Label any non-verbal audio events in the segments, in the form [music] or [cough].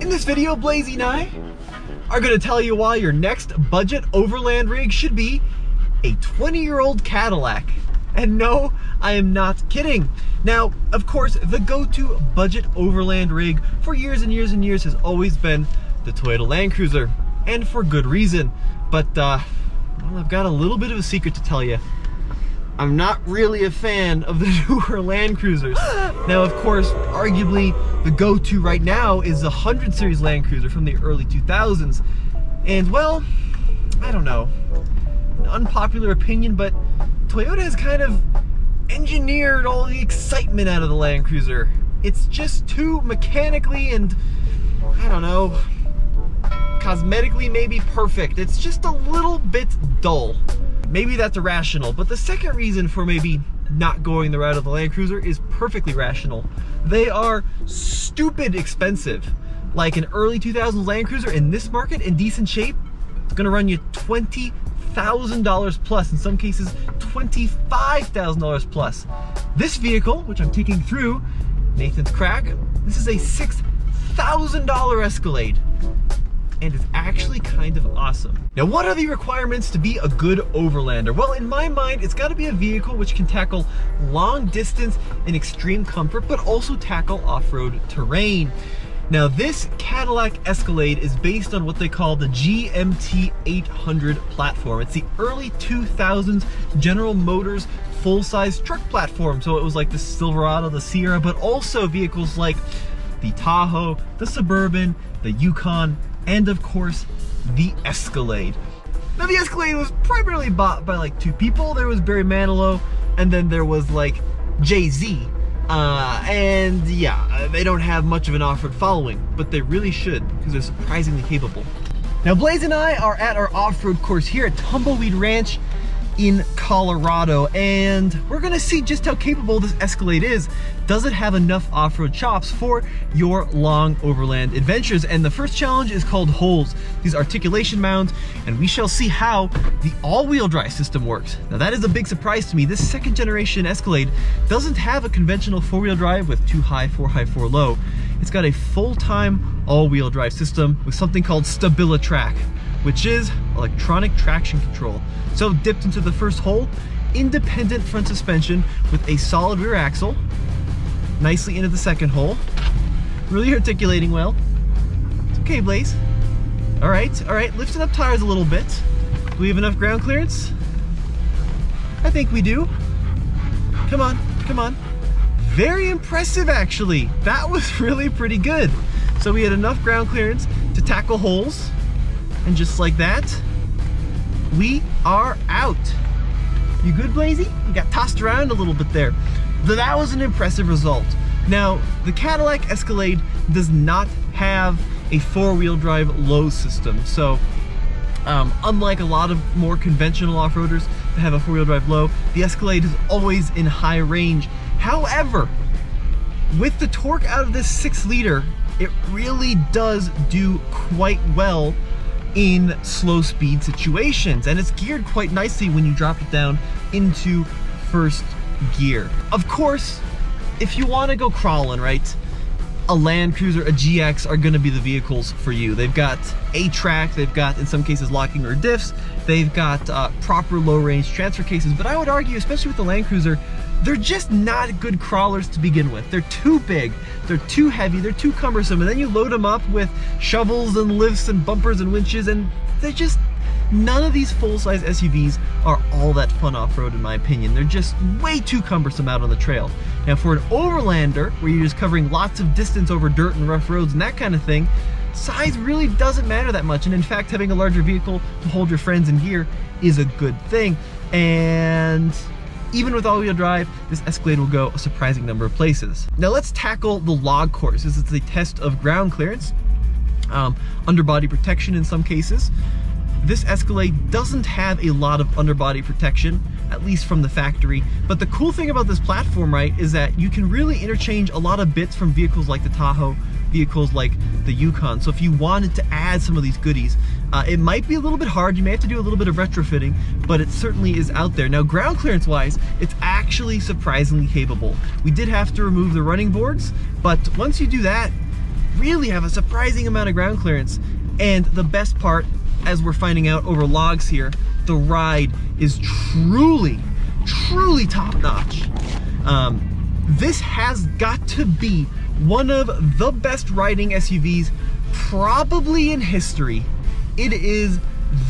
In this video, Blazy and I are gonna tell you why your next budget overland rig should be a 20 year old Cadillac. And no, I am not kidding. Now, of course, the go-to budget overland rig for years and years and years has always been the Toyota Land Cruiser, and for good reason. But, uh, well, I've got a little bit of a secret to tell you. I'm not really a fan of the [laughs] newer Land Cruisers. Now, of course, arguably the go-to right now is the 100 series Land Cruiser from the early 2000s. And well, I don't know, an unpopular opinion, but Toyota has kind of engineered all the excitement out of the Land Cruiser. It's just too mechanically and, I don't know, cosmetically maybe perfect. It's just a little bit dull. Maybe that's irrational, but the second reason for maybe not going the route of the Land Cruiser is perfectly rational. They are stupid expensive. Like an early 2000s Land Cruiser in this market in decent shape, it's gonna run you $20,000 plus, in some cases $25,000 plus. This vehicle, which I'm taking through Nathan's Crack, this is a $6,000 Escalade and it's actually kind of awesome. Now, what are the requirements to be a good overlander? Well, in my mind, it's gotta be a vehicle which can tackle long distance and extreme comfort, but also tackle off-road terrain. Now, this Cadillac Escalade is based on what they call the GMT 800 platform. It's the early 2000s General Motors full-size truck platform. So it was like the Silverado, the Sierra, but also vehicles like the Tahoe, the Suburban, the Yukon, and of course, the Escalade. Now the Escalade was primarily bought by like two people. There was Barry Manilow, and then there was like Jay-Z. Uh, and yeah, they don't have much of an off-road following, but they really should, because they're surprisingly capable. Now Blaze and I are at our off-road course here at Tumbleweed Ranch in Colorado and we're gonna see just how capable this Escalade is. Does it have enough off-road chops for your long overland adventures? And the first challenge is called holes, these articulation mounds, and we shall see how the all-wheel drive system works. Now that is a big surprise to me. This second generation Escalade doesn't have a conventional four-wheel drive with two high, four high, four low. It's got a full-time all-wheel drive system with something called StabiliTrak which is electronic traction control. So dipped into the first hole, independent front suspension with a solid rear axle, nicely into the second hole, really articulating well. It's okay, Blaze. All right, all right, lifting up tires a little bit. Do we have enough ground clearance? I think we do. Come on, come on. Very impressive, actually. That was [laughs] really pretty good. So we had enough ground clearance to tackle holes, and just like that, we are out. You good, Blazy? You got tossed around a little bit there. But that was an impressive result. Now, the Cadillac Escalade does not have a four-wheel drive low system. So, um, unlike a lot of more conventional off-roaders that have a four-wheel drive low, the Escalade is always in high range. However, with the torque out of this six liter, it really does do quite well in slow speed situations. And it's geared quite nicely when you drop it down into first gear. Of course, if you want to go crawling, right? A Land Cruiser, a GX are gonna be the vehicles for you. They've got A-TRAC, they've got, in some cases, locking rear diffs, they've got uh, proper low range transfer cases, but I would argue, especially with the Land Cruiser, they're just not good crawlers to begin with. They're too big, they're too heavy, they're too cumbersome, and then you load them up with shovels and lifts and bumpers and winches, and they're just, none of these full-size SUVs are all that fun off-road in my opinion. They're just way too cumbersome out on the trail. Now for an overlander, where you're just covering lots of distance over dirt and rough roads and that kind of thing, size really doesn't matter that much. And in fact, having a larger vehicle to hold your friends and gear is a good thing. And even with all-wheel drive, this Escalade will go a surprising number of places. Now let's tackle the log course. This is a test of ground clearance, um, underbody protection in some cases. This Escalade doesn't have a lot of underbody protection, at least from the factory. But the cool thing about this platform, right, is that you can really interchange a lot of bits from vehicles like the Tahoe, vehicles like the Yukon. So if you wanted to add some of these goodies, uh, it might be a little bit hard. You may have to do a little bit of retrofitting, but it certainly is out there. Now, ground clearance wise, it's actually surprisingly capable. We did have to remove the running boards, but once you do that, really have a surprising amount of ground clearance. And the best part, as we're finding out over logs here, the ride is truly, truly top notch. Um, this has got to be one of the best riding SUVs probably in history. It is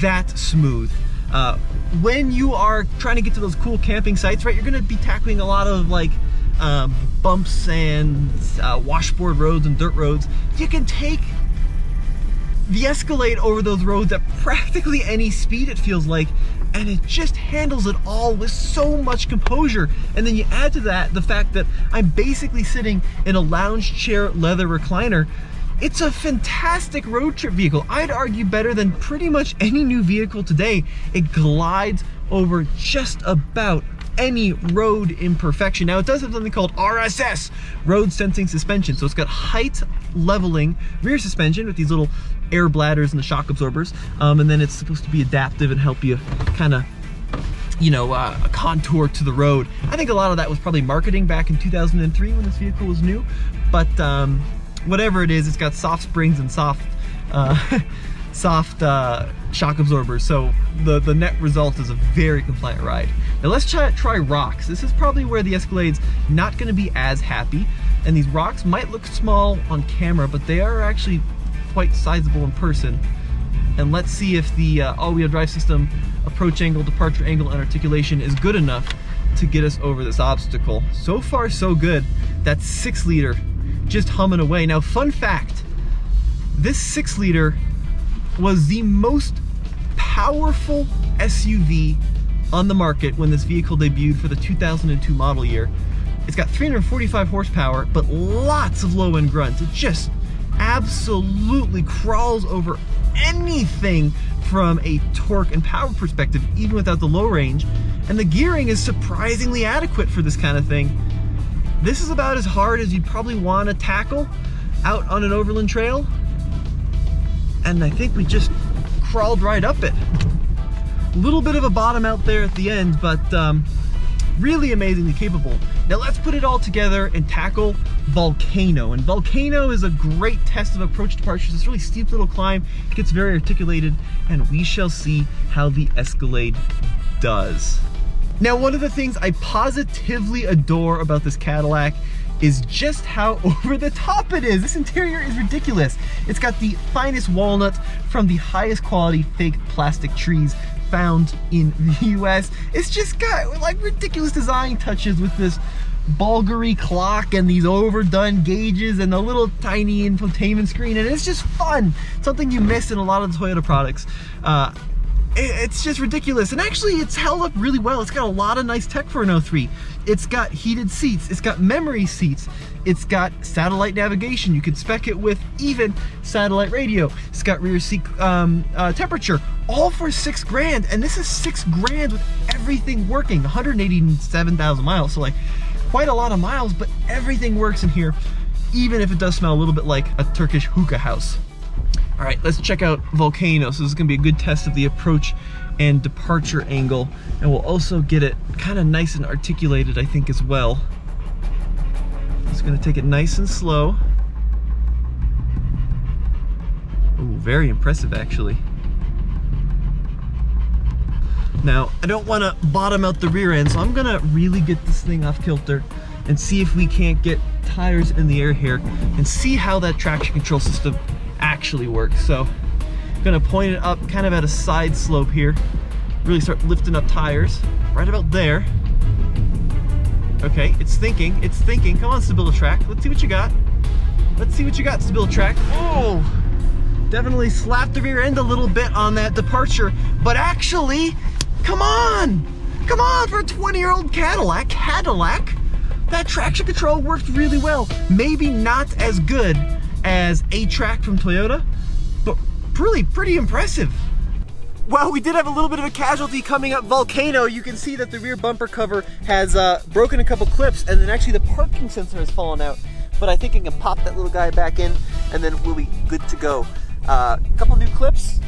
that smooth. Uh, when you are trying to get to those cool camping sites, right, you're gonna be tackling a lot of like um, bumps and uh, washboard roads and dirt roads. You can take the Escalade over those roads at practically any speed it feels like and it just handles it all with so much composure. And then you add to that the fact that I'm basically sitting in a lounge chair leather recliner. It's a fantastic road trip vehicle. I'd argue better than pretty much any new vehicle today. It glides over just about any road imperfection. Now it does have something called RSS, road sensing suspension. So it's got height leveling rear suspension with these little air bladders and the shock absorbers. Um, and then it's supposed to be adaptive and help you kind of you know, uh, a contour to the road. I think a lot of that was probably marketing back in 2003 when this vehicle was new, but um, whatever it is, it's got soft springs and soft, uh, [laughs] soft uh, shock absorbers. So the, the net result is a very compliant ride. Now let's try, try rocks. This is probably where the Escalade's not gonna be as happy. And these rocks might look small on camera, but they are actually quite sizable in person. And let's see if the uh, all-wheel drive system approach angle, departure angle, and articulation is good enough to get us over this obstacle. So far, so good. That six liter just humming away. Now, fun fact, this six liter was the most powerful SUV on the market when this vehicle debuted for the 2002 model year. It's got 345 horsepower, but lots of low end grunts. It just absolutely crawls over anything from a torque and power perspective, even without the low range. And the gearing is surprisingly adequate for this kind of thing. This is about as hard as you'd probably want to tackle out on an overland trail. And I think we just crawled right up it. A little bit of a bottom out there at the end, but um, really amazingly capable. Now let's put it all together and tackle Volcano. And Volcano is a great test of approach departures. It's really steep little climb, it gets very articulated, and we shall see how the Escalade does. Now, one of the things I positively adore about this Cadillac is just how [laughs] over the top it is. This interior is ridiculous. It's got the finest walnut from the highest quality fake plastic trees found in [laughs] the US. It's just got like ridiculous design touches with this Bulgari clock and these overdone gauges and the little tiny infotainment screen and it's just fun. Something you miss in a lot of the Toyota products. Uh, it's just ridiculous. And actually, it's held up really well. It's got a lot of nice tech for an 03. It's got heated seats. It's got memory seats. It's got satellite navigation. You can spec it with even satellite radio. It's got rear seat um, uh, temperature, all for six grand. And this is six grand with everything working, 187,000 miles. So like quite a lot of miles, but everything works in here, even if it does smell a little bit like a Turkish hookah house. All right, let's check out Volcano. So this is gonna be a good test of the approach and departure angle. And we'll also get it kind of nice and articulated, I think, as well. Just gonna take it nice and slow. Ooh, very impressive, actually. Now, I don't wanna bottom out the rear end, so I'm gonna really get this thing off kilter and see if we can't get tires in the air here and see how that traction control system actually works. So I'm gonna point it up kind of at a side slope here. Really start lifting up tires right about there. Okay, it's thinking, it's thinking. Come on, StabiliTrak, let's see what you got. Let's see what you got, StabiliTrak. Oh, definitely slapped the rear end a little bit on that departure, but actually, come on, come on for a 20 year old Cadillac, Cadillac, that traction control worked really well. Maybe not as good as A-TRAC from Toyota, but really pretty impressive. Well, we did have a little bit of a casualty coming up Volcano. You can see that the rear bumper cover has uh, broken a couple clips and then actually the parking sensor has fallen out. But I think I can pop that little guy back in and then we'll be good to go. A uh, couple new clips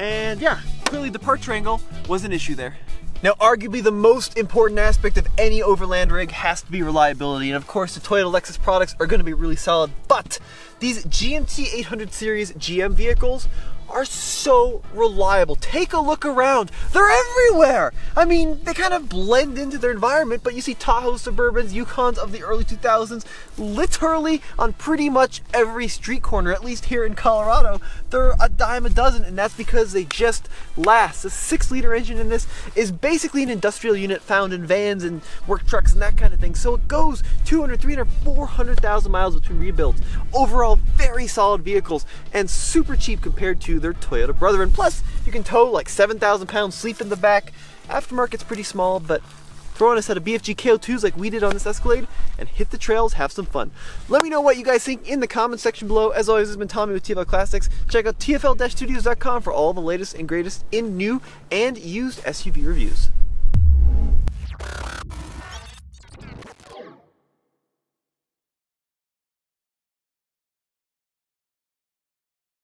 and yeah, clearly the departure angle was an issue there. Now, arguably the most important aspect of any overland rig has to be reliability. And of course, the Toyota Lexus products are gonna be really solid, but these GMT 800 series GM vehicles are so reliable. Take a look around. They're everywhere. I mean, they kind of blend into their environment, but you see Tahoe Suburbans, Yukons of the early 2000s, literally on pretty much every street corner, at least here in Colorado. They're a dime a dozen, and that's because they just last. The six liter engine in this is basically an industrial unit found in vans and work trucks and that kind of thing. So it goes 200, 300, 400,000 miles between rebuilds. Overall, very solid vehicles and super cheap compared to their Toyota brother. And plus, you can tow like 7,000 pounds, sleep in the back. Aftermarket's pretty small, but throw on a set of BFG KO2s like we did on this Escalade and hit the trails, have some fun. Let me know what you guys think in the comment section below. As always, this has been Tommy with TFL Classics. Check out tfl-studios.com for all the latest and greatest in new and used SUV reviews.